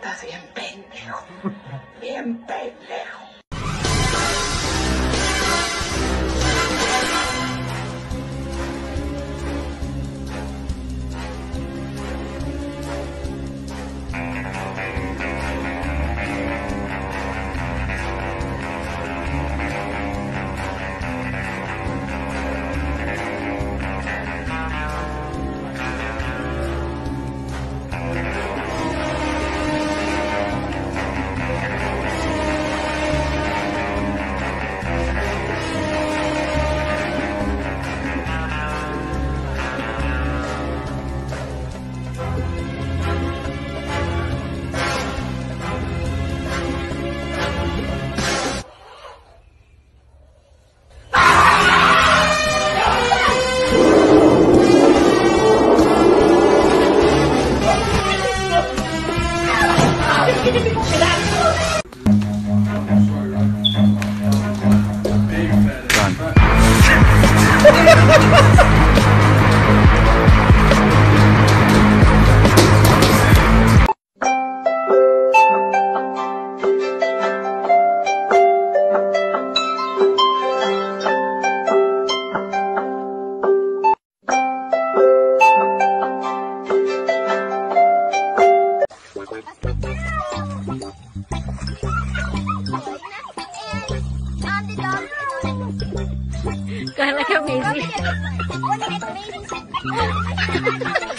Estás bien pendejo. Bien pendejo. Kind of like amazing. Oh,